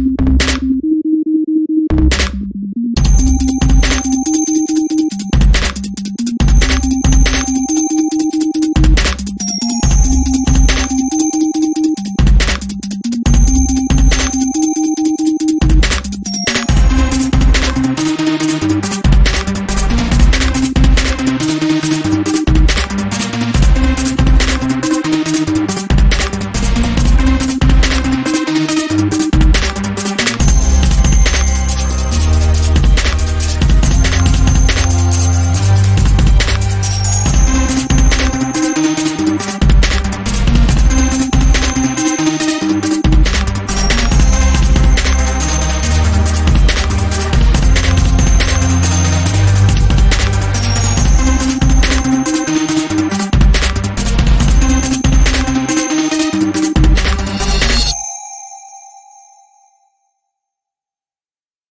you